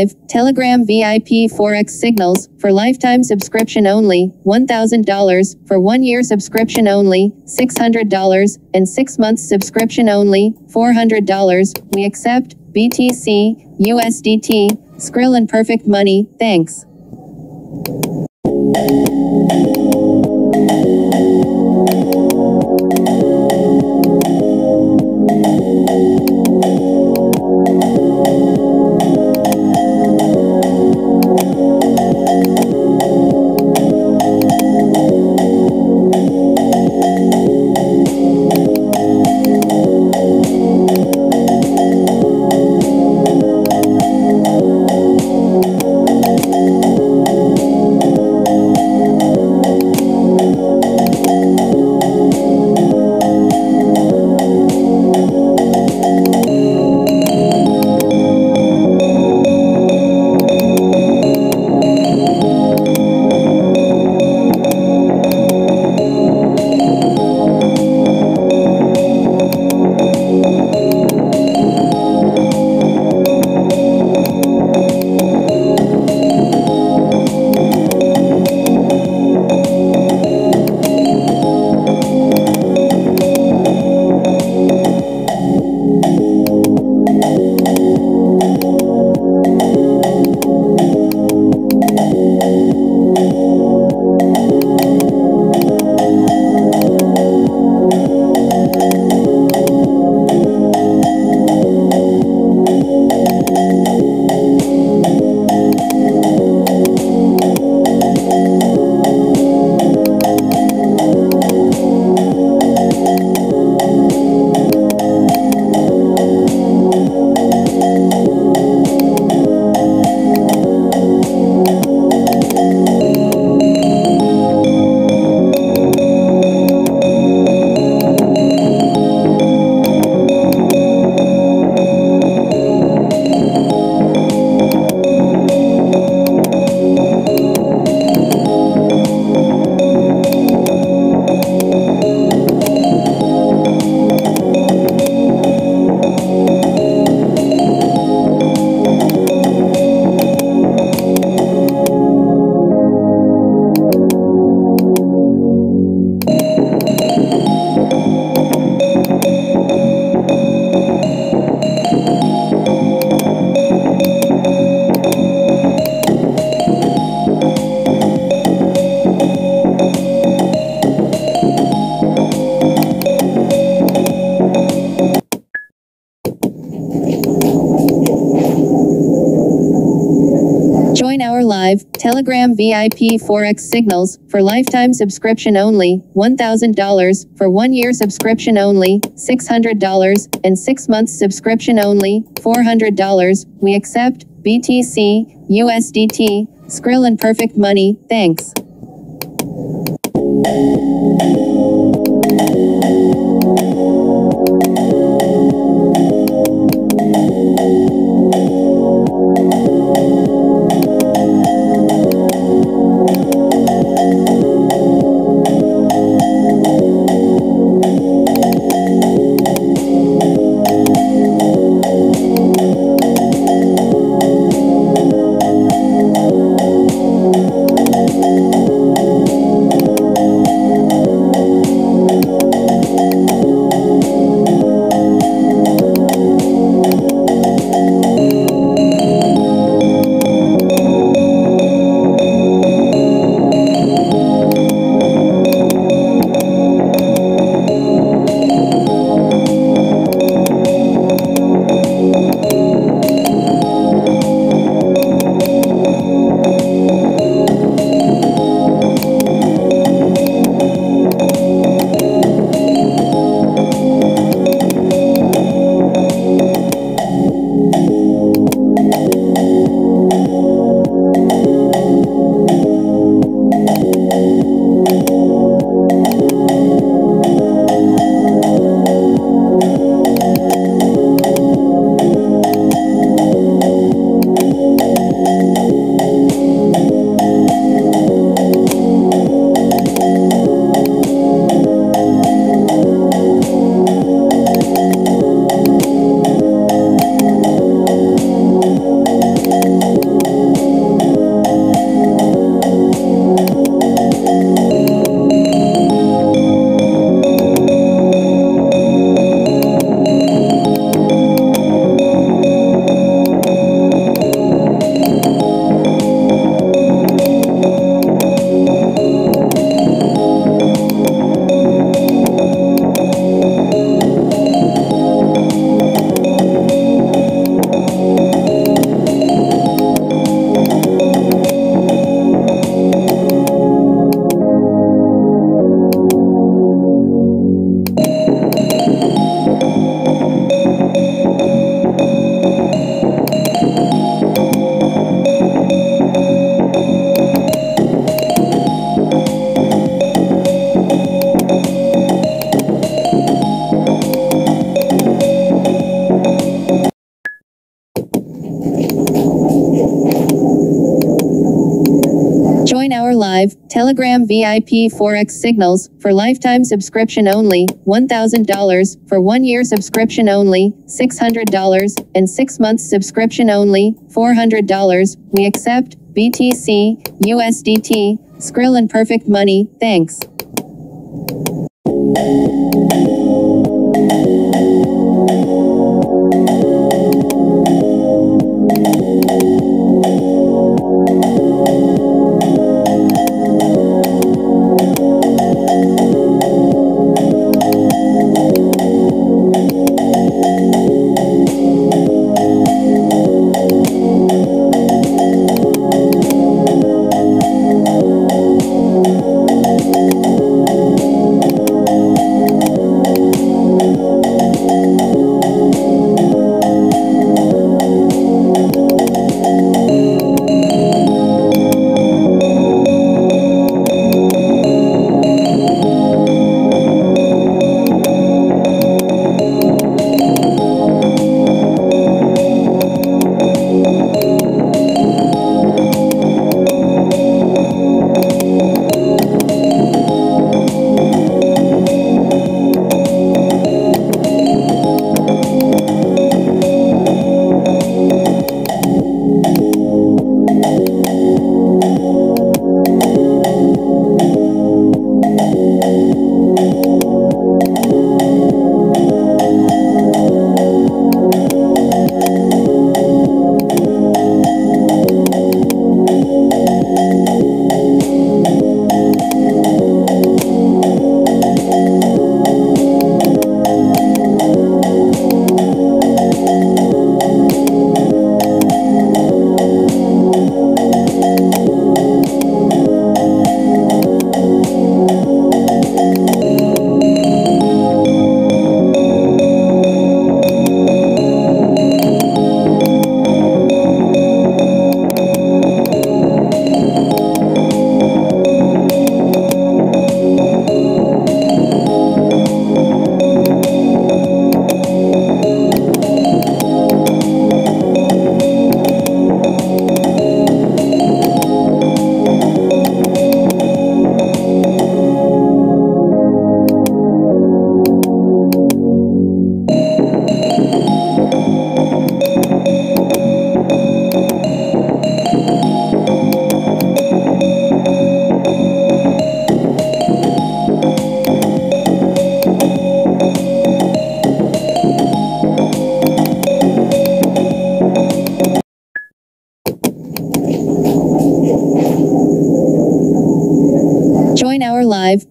live Telegram VIP Forex signals for lifetime subscription only $1,000 for one year subscription only $600 and six months subscription only $400. We accept BTC, USDT, Skrill and Perfect Money. Thanks. Live Telegram VIP Forex signals for lifetime subscription only $1,000 for one year subscription only $600 and six months subscription only $400. We accept BTC, USDT, Skrill and Perfect Money. Thanks. Telegram VIP Forex signals, for lifetime subscription only, $1,000, for one year subscription only, $600, and six months subscription only, $400. We accept BTC, USDT, Skrill and Perfect Money, thanks.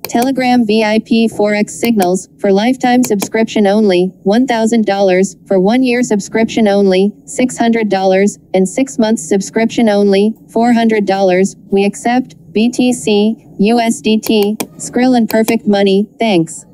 Telegram VIP Forex signals for lifetime subscription only, $1,000 for one year subscription only, $600 and six months subscription only, $400. We accept BTC, USDT, Skrill and Perfect Money. Thanks.